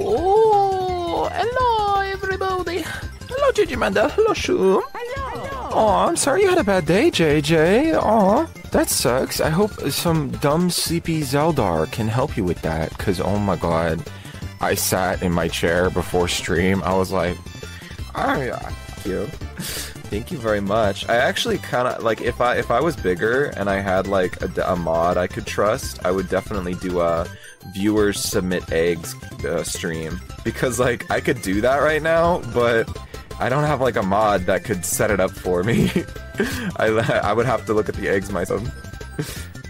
Oh, hello everybody. Hello, Jijimanda. Hello, Shum. Hello. Oh, I'm sorry you had a bad day, JJ. Oh, that sucks. I hope some dumb, sleepy Zeldar can help you with that. Cause oh my god, I sat in my chair before stream. I was like, oh yeah, thank you. Thank you very much. I actually kind of like if I if I was bigger and I had like a, a mod I could trust, I would definitely do a viewers submit eggs uh, stream because like I could do that right now, but I don't have like a mod that could set it up for me. I I would have to look at the eggs myself.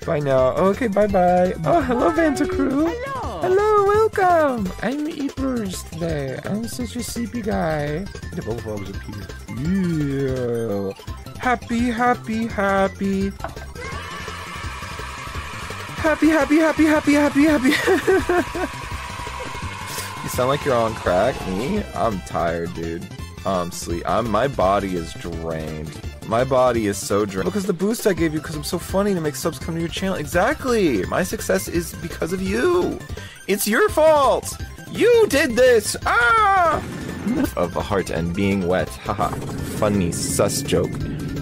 bye now. Okay, bye bye. Oh, hello, Vanta Crew. Hello. Hello, welcome. I'm Eepers today. I'm such a sleepy guy. The bullfrogs appear. Yeah. Happy, happy, happy. Happy, happy, happy, happy, happy, happy. you sound like you're on crack. Me? I'm tired, dude. I'm sleep. I'm my body is drained. My body is so drained. Because the boost I gave you because I'm so funny to make subs come to your channel. Exactly. My success is because of you. It's your fault. You did this. Ah! of a heart and being wet. Haha. Funny sus joke.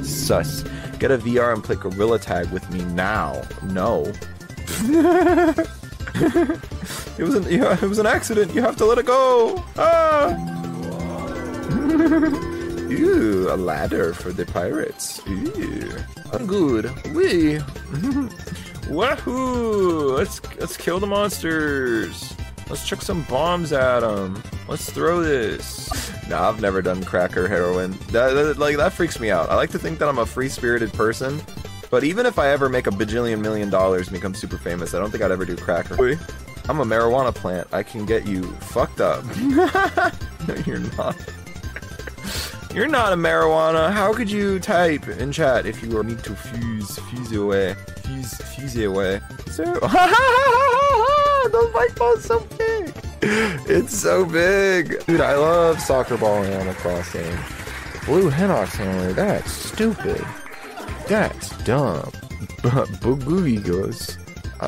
Sus. Get a VR and play Gorilla Tag with me now. No. it was an it was an accident. You have to let it go. Ah. Ooh, a ladder for the pirates. Ooh. I'm good. We. Wahoo! Let's let's kill the monsters. Let's chuck some bombs at them. Let's throw this. Nah, I've never done crack or heroin. That, that like that freaks me out. I like to think that I'm a free-spirited person, but even if I ever make a bajillion million dollars and become super famous, I don't think I'd ever do crack or. I'm a marijuana plant. I can get you fucked up. no, you're not. You're not a marijuana. How could you type in chat if you need to fuse, fuse away, fuse, fuse away? So, the mic ball's so big. It's so big, dude. I love soccer ball and Animal Crossing. Blue Hinox hammer. That's stupid. That's dumb. But Boogie goes.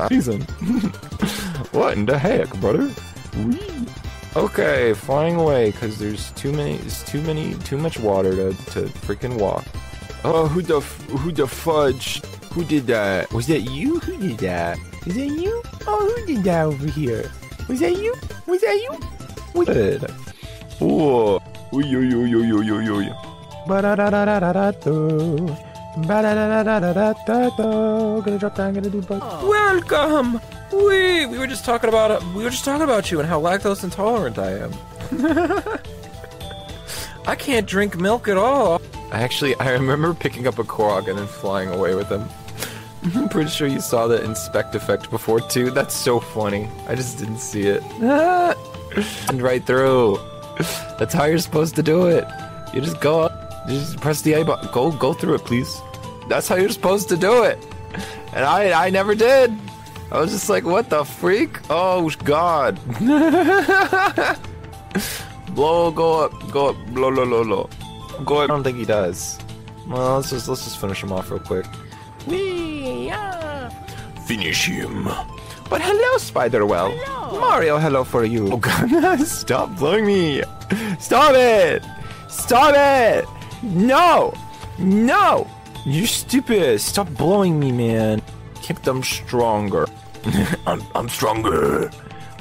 Season. what in the heck, brother? Okay, flying away because there's too many. It's too many. Too much water to to freaking walk. Oh, who the who the fudge? Who did that? Was that you? Who did that? Is that you? Oh, who did that over here? Was that you? Was that you? What did? Oh, oy oy oy oy oy oy Gonna drop down, gonna do bug. Welcome. We we were just talking about uh, we were just talking about you and how lactose intolerant I am. I can't drink milk at all. I actually I remember picking up a Korok and then flying away with him. I'm pretty sure you saw the inspect effect before too. That's so funny. I just didn't see it. and right through. That's how you're supposed to do it. You just go up, just press the A button. Go go through it, please. That's how you're supposed to do it. And I I never did. I was just like, what the freak? Oh god. blow, go up, go up, blow, low, low, low. Go up. I don't think he does. Well, let's just let's just finish him off real quick. Wee, yeah. Finish him. But hello, Spiderwell. Hello. Mario, hello for you. Oh god, stop blowing me. Stop it. Stop it. No. No. You're stupid. Stop blowing me, man. Keep them stronger. I'm, I'm stronger.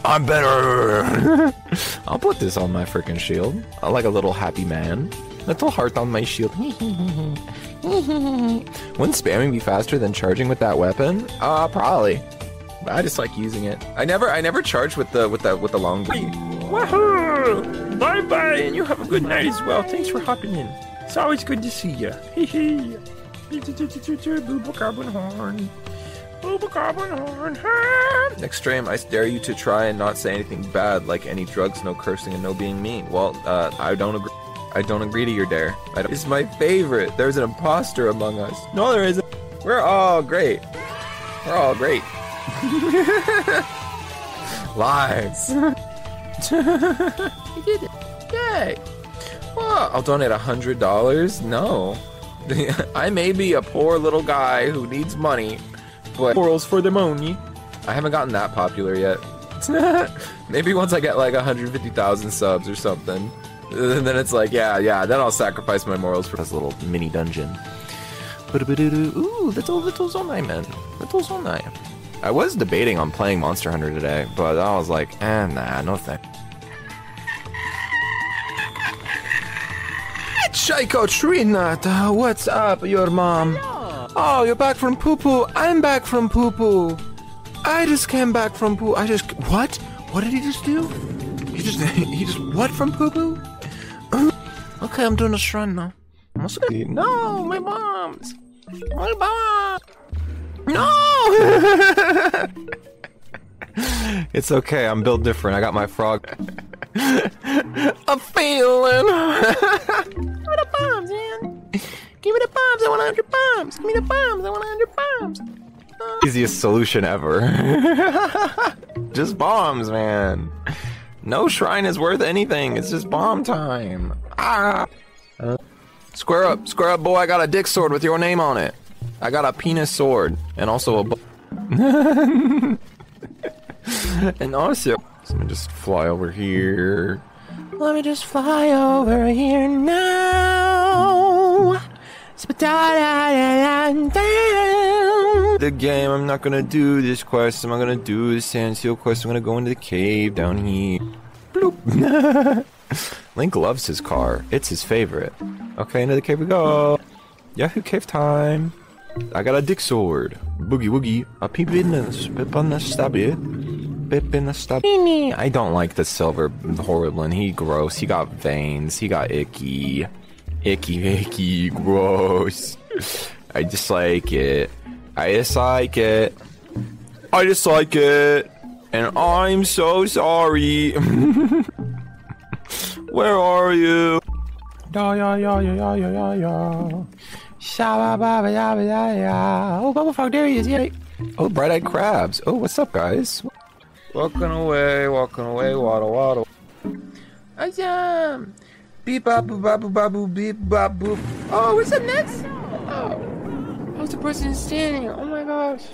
I'm better. I'll put this on my freaking shield. I like a little happy man. Little heart on my shield. Wouldn't spamming be faster than charging with that weapon? Uh, probably. But I just like using it. I never, I never charge with the with the with the long. Wahoo! Bye bye, and you have a good night as well. Thanks for hopping in. It's always good to see you. Hee hee. Booba carbon horn. Booba carbon horn. Next stream, I dare you to try and not say anything bad, like any drugs, no cursing, and no being mean. Well, uh, I don't agree. I don't agree to your dare. I don't- It's my favorite. There's an imposter among us. No, there isn't. We're all great. We're all great. Lives. you did it. Yay. I'll donate a hundred dollars. No. I may be a poor little guy who needs money, but morals for the money. I haven't gotten that popular yet. Maybe once I get like 150,000 subs or something. And then it's like, yeah, yeah, then I'll sacrifice my morals for this little mini dungeon. Ooh, little, little Zonai, man. Little Zonai. I was debating on playing Monster Hunter today, but I was like, eh, nah, no thanks. Chaiko Trinata, what's up, your mom? Oh, you're back from poo poo. I'm back from poo poo. I just came back from poo. I just what? What did he just do? He just he just what from poo poo? Mm. okay, I'm doing a shrine now. I'm also gonna, no, my mom's. My mom. No. it's okay. I'm built different. I got my frog. A feeling. Give me the bombs, man. Give me the bombs. I want 100 bombs. Give me the bombs. I want 100 bombs. Uh, Easiest solution ever. just bombs, man. No shrine is worth anything. It's just bomb time. Ah. Uh, square up, square up, boy. I got a dick sword with your name on it. I got a penis sword and also a. and also, so let me just fly over here. Let me just fly over here now. The game, I'm not gonna do this quest. I'm not gonna do the sand seal quest. I'm gonna go into the cave down here. Bloop. Link loves his car. It's his favorite. Okay, into the cave we go. Yahoo cave time. I got a dick sword. Boogie woogie. A peep in the pip on the stabby. Pip in the stab. I don't like the silver horriblin. He gross. He got veins. He got icky. Icky, icky, gross. I dislike it. I dislike it. I dislike it. And I'm so sorry. Where are you? Ya ya ya ya ya ya ya ya. Shabba ba ya ya ya. Oh, Bubbulfrog, there he is. Yeah. Oh, bright eyed crabs. Oh, what's up, guys? Walking away, walking away, waddle waddle. Awesome. Beep bop boop bop boop bop boop beep bop boop. Oh, what's up next? Oh, how's the person standing? Oh my gosh.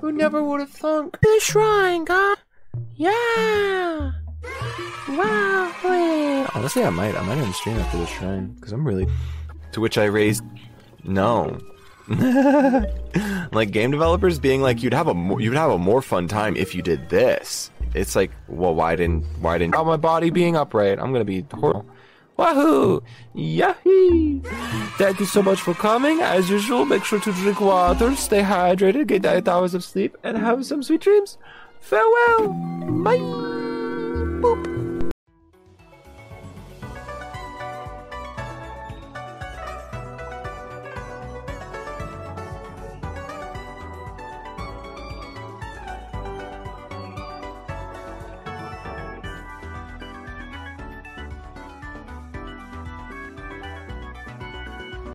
Who never would have thunk? The shrine, God. Yeah. Wow. Honestly, I might. I might even stream after the shrine because I'm really. To which I raised, no. like game developers being like, you'd have a more, you'd have a more fun time if you did this. It's like, well, why didn't why didn't oh, my body being upright? I'm gonna be horrible. Wahoo! Yahoo! Thank you so much for coming. As usual, make sure to drink water, stay hydrated, get eight hours of sleep, and have some sweet dreams. Farewell! Bye!